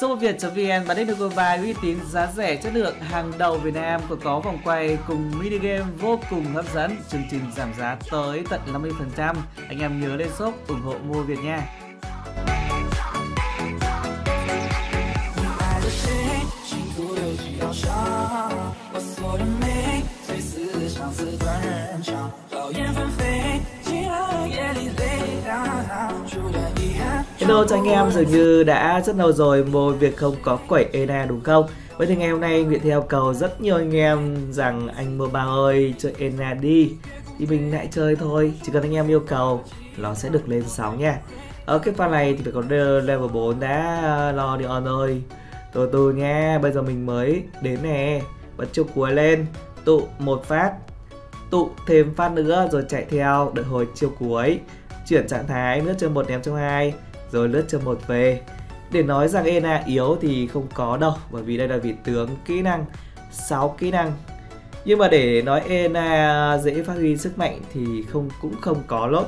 Shopviet.vn bán đích được vài uy tín giá rẻ chất lượng hàng đầu Việt Nam còn có vòng quay cùng mini game vô cùng hấp dẫn. Chương trình giảm giá tới tận 50% anh em nhớ lên shop ủng hộ mua Việt nha. Hello cho anh em, dường như đã rất lâu rồi một việc không có quẩy ENA đúng không? Vậy thì ngày hôm nay Nguyễn theo cầu rất nhiều anh em rằng anh Mobile ơi chơi ENA đi. Thì mình lại chơi thôi, chỉ cần anh em yêu cầu nó sẽ được lên sóng nha. Ở cái pha này thì phải có level 4 đã uh, lo đi on ơi Từ từ nha, bây giờ mình mới đến nè. Bật chiêu cuối lên, tụ một phát. Tụ thêm phát nữa rồi chạy theo, đợi hồi chiều cuối. Chuyển trạng thái nước trên một ném trong hai. Rồi lướt chơi một về Để nói rằng Ena yếu thì không có đâu, Bởi vì đây là vị tướng kỹ năng 6 kỹ năng. Nhưng mà để nói Ena dễ phát huy sức mạnh thì không, cũng không có lốt.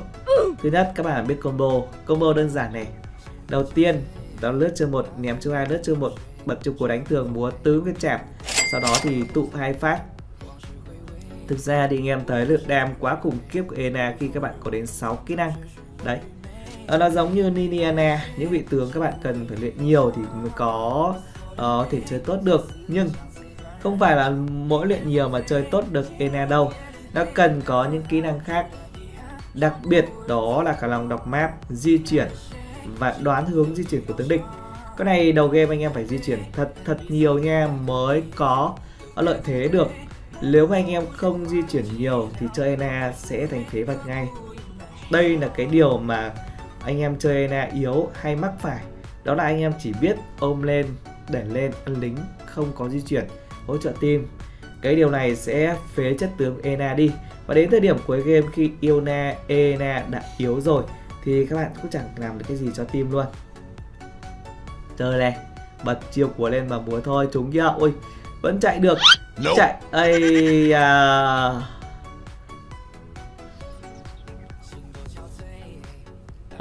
Thứ nhất, các bạn biết combo. Combo đơn giản này. Đầu tiên, đó lướt chơi một, ném chơi hai lướt chơi một, bật chụp của đánh thường, múa tứ cái chạm. Sau đó thì tụ hai phát. Thực ra thì anh em thấy lượng đam quá khủng khiếp của Ena khi các bạn có đến 6 kỹ năng. Đấy. Ờ, nó giống như Niniana những vị tướng các bạn cần phải luyện nhiều thì mới có uh, thể chơi tốt được. Nhưng không phải là mỗi luyện nhiều mà chơi tốt được Ena đâu. Nó cần có những kỹ năng khác. Đặc biệt đó là khả năng đọc map di chuyển và đoán hướng di chuyển của tướng địch. Cái này đầu game anh em phải di chuyển thật thật nhiều nha mới có lợi thế được. Nếu mà anh em không di chuyển nhiều thì chơi ENA sẽ thành phế vật ngay. Đây là cái điều mà anh em chơi ENA yếu hay mắc phải đó là anh em chỉ biết ôm lên để lên ăn lính không có di chuyển hỗ trợ team. Cái điều này sẽ phế chất tướng ENA đi. Và đến thời điểm cuối game khi Iona ENA đã yếu rồi thì các bạn cũng chẳng làm được cái gì cho team luôn. Chơi này bật chiêu của lên và múa thôi trúng chưa? Ui vẫn chạy được. Chạy ây à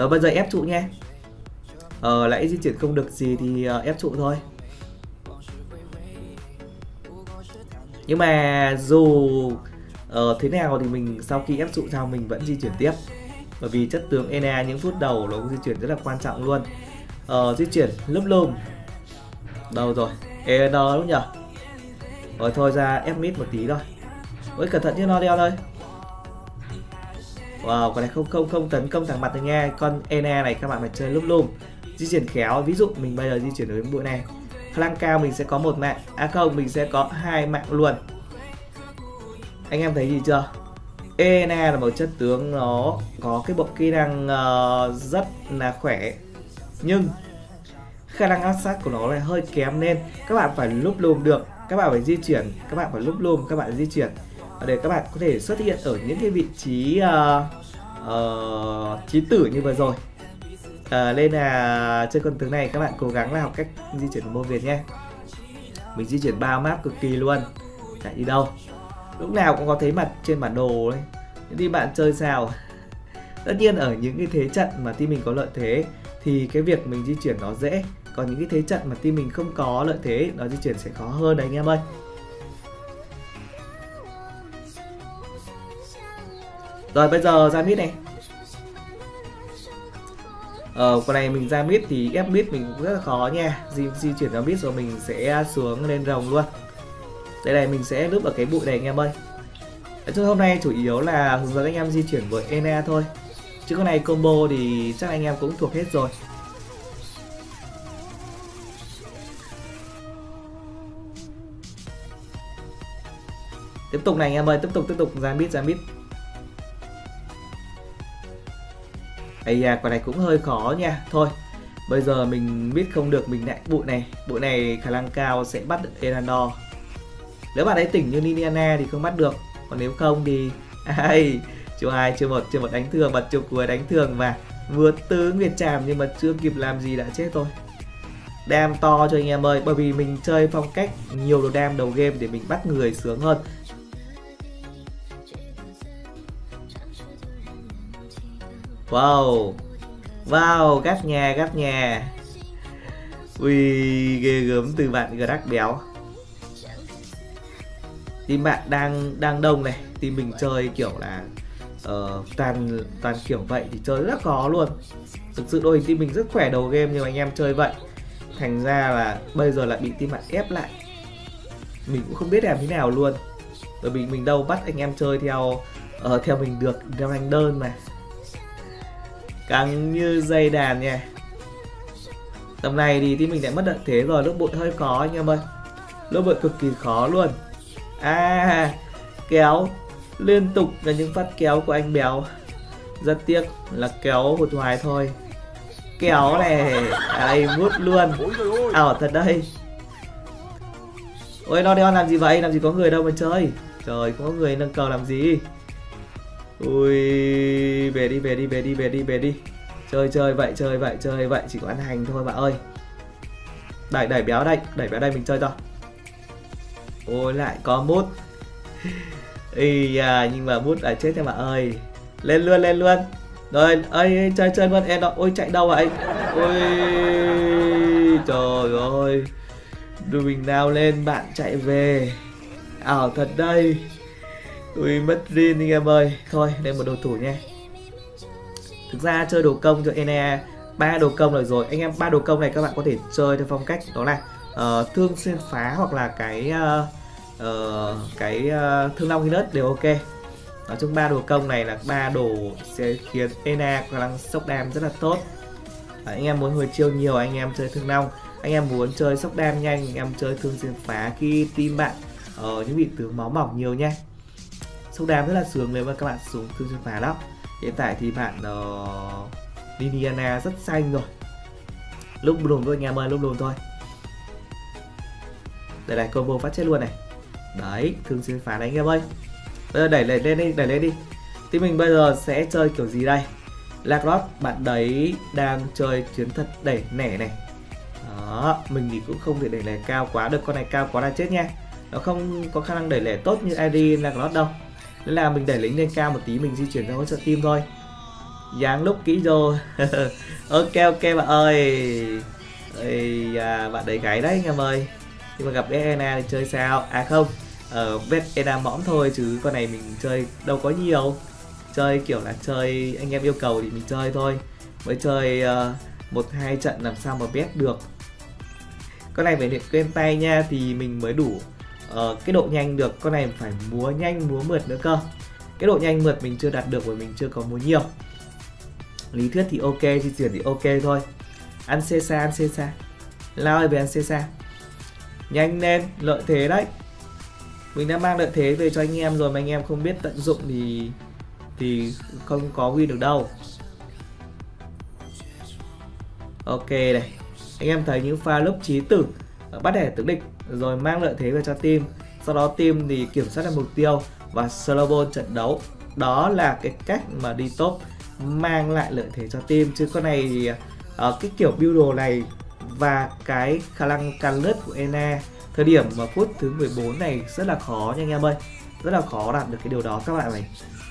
rồi bây giờ ép trụ nhé ờ lại di chuyển không được gì thì uh, ép trụ thôi. Nhưng mà dù uh, thế nào thì mình sau khi ép trụ xong mình vẫn di chuyển tiếp. Bởi vì chất tướng ENA những phút đầu nó cũng di chuyển rất là quan trọng luôn. Uh, di chuyển lấp lùm đâu rồi? EN đúng nhỉ rồi thôi ra ép mid một tí thôi. Ôi cẩn thận chứ nó đeo thôi Wow, con này không không không tấn công thẳng mặt được nha. Con ENA này các bạn phải chơi lúc lùm Di chuyển khéo, ví dụ mình bây giờ di chuyển đến bụi này. Khả năng cao mình sẽ có một mạng. À không, mình sẽ có hai mạng luôn. Anh em thấy gì chưa? ENA là một chất tướng nó có cái bộ kỹ năng uh, rất là khỏe. Nhưng khả năng áp sát của nó lại hơi kém nên các bạn phải lúc lùm được. Các bạn phải di chuyển. Các bạn phải lúc lùm các bạn di chuyển để các bạn có thể xuất hiện ở những cái vị trí uh, uh, trí tử như vừa rồi. Uh, nên là chơi con tướng này các bạn cố gắng là học cách di chuyển của môn Việt nhé. Mình di chuyển ba map cực kỳ luôn. Chạy đi đâu. Lúc nào cũng có thấy mặt trên bản đồ đấy đi bạn chơi sao? Tất nhiên ở những cái thế trận mà team mình có lợi thế thì cái việc mình di chuyển nó dễ. Còn những cái thế trận mà team mình không có lợi thế nó di chuyển sẽ khó hơn đấy anh em ơi. Rồi bây giờ ra mid này. Ờ, con này mình ra mid thì ép mid mình cũng rất là khó nha. Di, di chuyển ra mid rồi mình sẽ xuống lên rồng luôn. Đây này mình sẽ núp ở cái bụi này anh em ơi. Ờ, Nói hôm nay chủ yếu là hướng dẫn anh em di chuyển với Ena thôi. Chứ con này combo thì chắc anh em cũng thuộc hết rồi. Tiếp tục này anh em ơi, tiếp tục tiếp tục ra mid ra mid. Ây da, quả này cũng hơi khó nha. Thôi, bây giờ mình biết không được mình lại bụi này. Bụi này khả năng cao sẽ bắt được Elanor Nếu bạn ấy tỉnh như Liliana thì không bắt được. Còn nếu không thì ai chưa hai chưa một chưa một đánh thường bật chiêu cuối đánh thường và vừa tứ nguyệt tràm nhưng mà chưa kịp làm gì đã chết thôi. Đam to cho anh em ơi bởi vì mình chơi phong cách nhiều đồ đam đầu game để mình bắt người sướng hơn. Wow. Wow gắt nhà gắt nhà. Ui ghê gớm từ bạn Grack béo. Team bạn đang đang đông này. Team mình chơi kiểu là uh, toàn toàn kiểu vậy thì chơi rất khó luôn. Thực sự đôi team mình rất khỏe đầu game nhưng mà anh em chơi vậy. Thành ra là bây giờ lại bị team bạn ép lại. Mình cũng không biết làm thế nào luôn. Bởi vì mình đâu bắt anh em chơi theo uh, theo mình được theo anh đơn mà căng như dây đàn nha. Tầm này thì team mình đã mất lợi thế rồi lúc bụi hơi khó anh em ơi. Lúc bụi cực kỳ khó luôn. À kéo liên tục là những phát kéo của anh béo. Rất tiếc là kéo hụt hoài thôi. Kéo này à đây mút luôn. Ảo thật đây. Ôi Lodion làm gì vậy? Làm gì có người đâu mà chơi. Trời có người nâng cầu làm gì ui về đi về đi về đi về đi về đi. Chơi chơi vậy chơi vậy chơi vậy chỉ có ăn hành thôi bạn ơi. Đẩy đẩy béo đây đẩy béo đây mình chơi cho. Ôi lại có mút. Ý à, nhưng mà bút lại chết nha bạn ơi. Lên luôn lên luôn. Rồi ơi chơi chơi luôn em đó Ôi chạy đâu vậy? Ôi trời ơi. Đùi mình nào lên bạn chạy về. Ảo thật đây. Ui mất rin anh em ơi. Thôi đây một đồ thủ nha Thực ra chơi đồ công cho Enea ba đồ công rồi rồi. Anh em ba đồ công này các bạn có thể chơi theo phong cách đó là uh, thương xuyên phá hoặc là cái uh, uh, cái uh, thương long Hinus đều ok. Nói chung ba đồ công này là ba đồ sẽ khiến Ena khả năng sốc đam rất là tốt. À, anh em muốn hồi chiêu nhiều anh em chơi thương long. Anh em muốn chơi sốc đam nhanh anh em chơi thương xuyên phá khi team bạn ở uh, những vị tướng máu mỏng nhiều nha sốc đam rất là sướng nếu mà các bạn xuống thương xuyên phá đó. Hiện tại thì bạn uh, Liliana rất xanh rồi. Lúc lùn thôi anh em ơi lúc lùn thôi. Đây này combo phát chết luôn này. Đấy thường xuyên phá đấy anh em ơi. Bây giờ đẩy lên lên đi đẩy lên đi. Thì mình bây giờ sẽ chơi kiểu gì đây? Lacrosse bạn đấy đang chơi chiến thuật đẩy nẻ này. Đó mình thì cũng không thể đẩy lẻ cao quá được. Con này cao quá là chết nha. Nó không có khả năng đẩy lẻ tốt như ID Lacrosse đâu nên là mình đẩy lính lên cao một tí mình di chuyển ra hỗ trợ team thôi. Dáng lúc kỹ rồi. Ok ok bạn ơi. Ê, à, bạn đấy gáy đấy anh em ơi. Nhưng mà gặp Ena thì chơi sao? À không ở uh, vết Ena mõm thôi chứ con này mình chơi đâu có nhiều. Chơi kiểu là chơi anh em yêu cầu thì mình chơi thôi. Mới chơi uh, một hai trận làm sao mà bet được. Con này phải luyện quen tay nha thì mình mới đủ uh, cái độ nhanh được con này phải múa nhanh múa mượt nữa cơ. Cái độ nhanh mượt mình chưa đạt được bởi mình chưa có múa nhiều. Lý thuyết thì ok di chuyển thì ok thôi. Ăn xe xa ăn xe xa. Lao về ăn xe xa. Nhanh lên lợi thế đấy. Mình đã mang lợi thế về cho anh em rồi mà anh em không biết tận dụng thì thì không có win được đâu. Ok này anh em thấy những pha lúc trí tử bắt đẻ tướng địch, rồi mang lợi thế về cho team. Sau đó team thì kiểm soát được mục tiêu và slow trận đấu. Đó là cái cách mà đi top mang lại lợi thế cho team. Chứ con này ở cái kiểu build đồ này và cái khả năng càn lướt của Ena, thời điểm mà phút thứ 14 này rất là khó nha anh em ơi. Rất là khó đạt được cái điều đó. Các bạn phải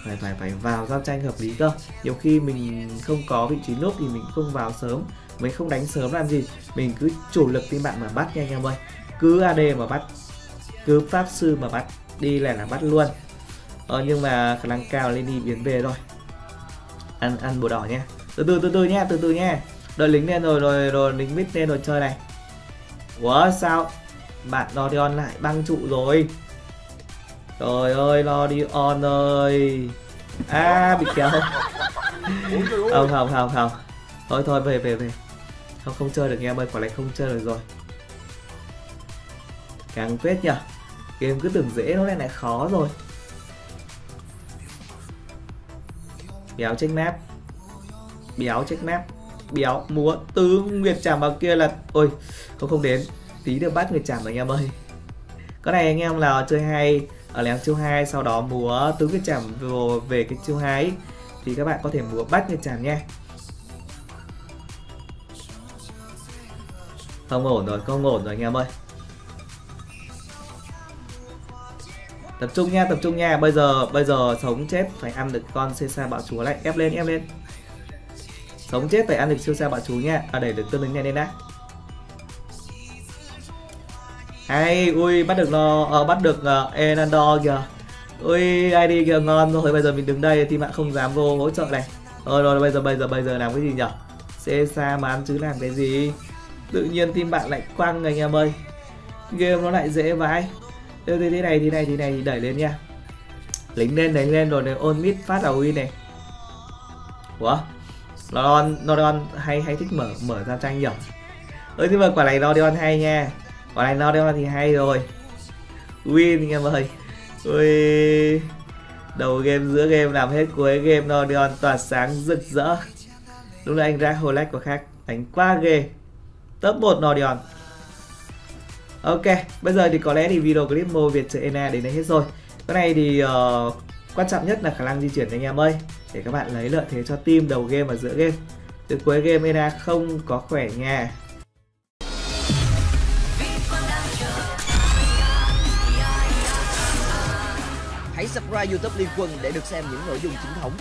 phải phải phải vào giao tranh hợp lý cơ. Nhiều khi mình không có vị trí núp thì mình không vào sớm mình không đánh sớm làm gì. Mình cứ chủ lực team bạn mà bắt nha anh em ơi. Cứ AD mà bắt cứ pháp sư mà bắt đi là là bắt luôn. Ờ, nhưng mà khả năng cao lên đi biến về rồi ăn ăn bùa đỏ nha từ từ từ từ nha từ từ nha đợi lính lên rồi rồi rồi lính mid lên rồi chơi này. Ủa sao? Bạn Lodion lại băng trụ rồi. Trời ơi Lodion ơi À bị kéo. Không không không không. Thôi thôi về về về không không chơi được em ơi, quả này không chơi được rồi. Càng phết nhở? Game cứ tưởng dễ nó lại lại khó rồi. Béo check map. Béo check map. Béo múa tứ nguyệt chạm vào kia là ôi, không không đến. Tí được bắt nguyệt chạm anh em ơi. Cái này anh em là chơi hay ở lén chiêu hai, sau đó múa tứ nguyệt chạm về cái chiêu hai. Thì các bạn có thể múa bắt nguyệt chạm nha. Không ổn rồi không ổn rồi anh em ơi. Tập trung nha tập trung nha. Bây giờ bây giờ sống chết phải ăn được con xê xa bạo chúa lại ép lên ép lên. Sống chết phải ăn được siêu sao bạo chú nha. À để được tương ứng nhanh lên đã. Hay ui bắt được nó à, bắt được uh, Enando kìa. Ui ID kìa ngon rồi bây giờ mình đứng đây thì bạn không dám vô hỗ trợ này. Rồi rồi bây giờ bây giờ bây giờ làm cái gì nhở? Xê xa mà ăn chứ làm cái gì? Tự nhiên team bạn lại quăng anh em ơi. Game nó lại dễ vãi. Thế thế này thế này thế này thì đẩy lên nha. Lính lên đánh lên rồi này ôn mid phát đầu win này. Ủa? Nodon Nodon hay hay thích mở mở ra tranh nhỉ ơi nhưng mà quả này Nodon hay nha. Quả này Nodon thì hay rồi. Win, anh em ơi. Ui. Đầu game, giữa game làm hết cuối game Nodon tỏa sáng rực rỡ. Lúc nãy anh ra Holek có khác, đánh quá ghê top 1 Nordion. Ok, bây giờ thì có lẽ thì video clip mô Việt chơi ENA đến đây hết rồi. Cái này thì uh, quan trọng nhất là khả năng di chuyển anh em ơi Để các bạn lấy lợi thế cho team đầu game và giữa game. Từ cuối game ENA không có khỏe nha Hãy subscribe youtube Liên Quân để được xem những nội dung chính thống.